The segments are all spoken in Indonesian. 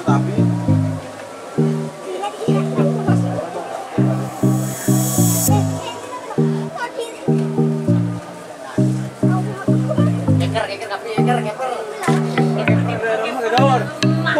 tetapi Keker, keker, tapi keker, keker, keker, keker, keker,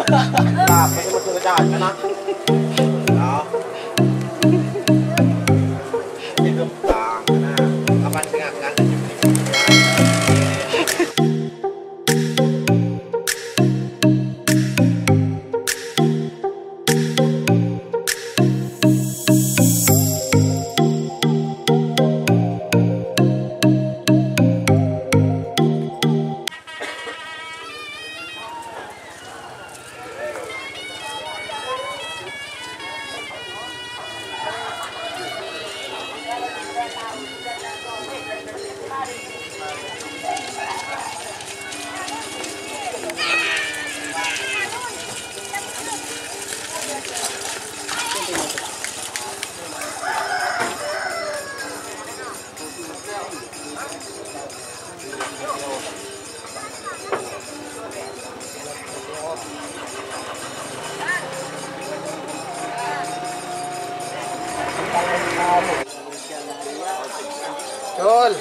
Chol.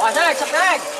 Awas, Jack, Jack.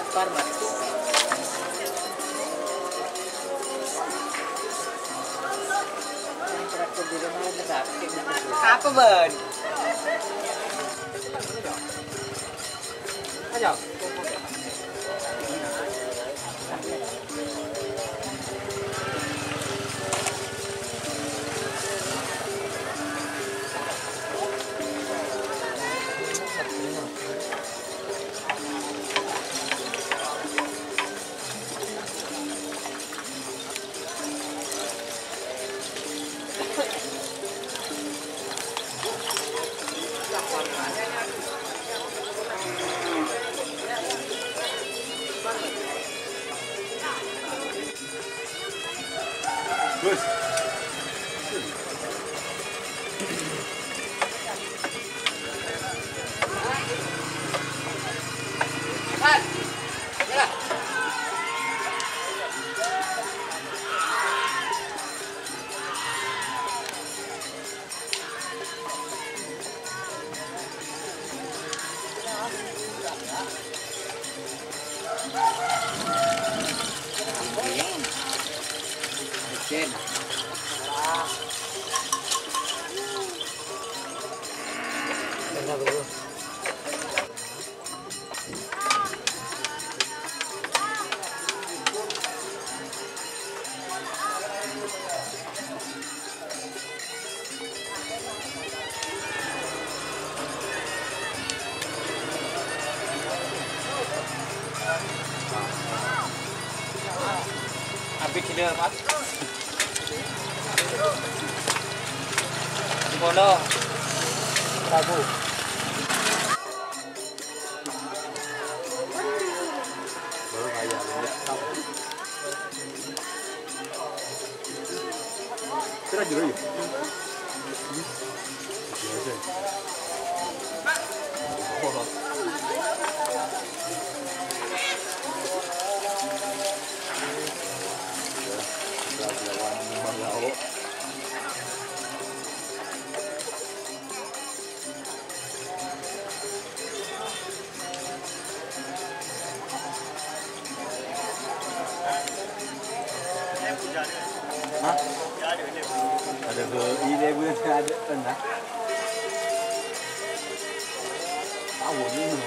lapar banget apa ben ayo. Good. 된다 그러고 bikinnya mat. Di mana? Rabu. 嗯好的好好好 Ada ke ide gue ada tengah. Tahu ini.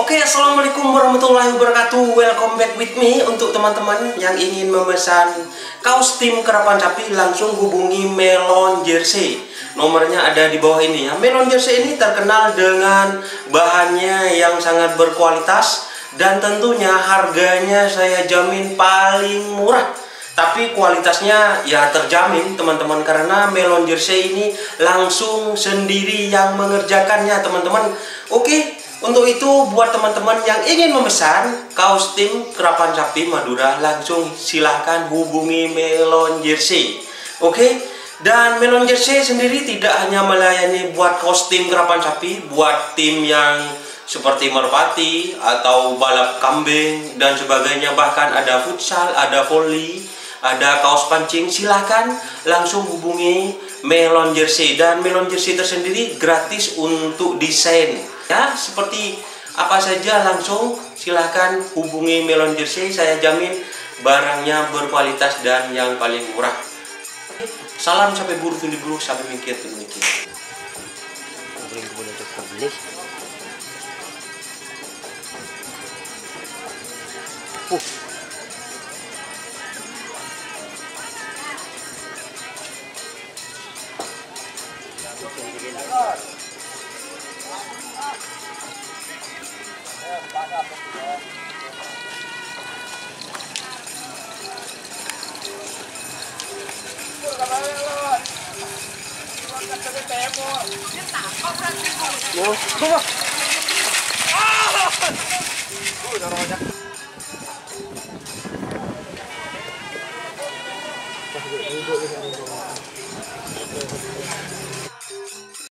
Oke, assalamualaikum warahmatullahi wabarakatuh. Welcome back with me untuk teman-teman yang ingin memesan kaos tim kerapan sapi langsung hubungi Melon Jersey. Nomornya ada di bawah ini ya. Melon Jersey ini terkenal dengan bahannya yang sangat berkualitas dan tentunya harganya saya jamin paling murah. Tapi kualitasnya ya terjamin teman-teman karena melon jersey ini langsung sendiri yang mengerjakannya teman-teman. Oke, untuk itu buat teman-teman yang ingin memesan kaos tim kerapan sapi Madura langsung silahkan hubungi melon jersey. Oke, dan melon jersey sendiri tidak hanya melayani buat kaos tim kerapan sapi, buat tim yang seperti merpati atau balap kambing dan sebagainya bahkan ada futsal, ada volley, ada kaos pancing silahkan langsung hubungi Melon Jersey. Dan Melon Jersey tersendiri gratis untuk desain ya seperti apa saja langsung silahkan hubungi Melon Jersey. Saya jamin barangnya berkualitas dan yang paling murah. Salam sampai buru tuh buru sampai mikir tuh mikir. Uh. 我出发，啊！哈哈，不会打他家。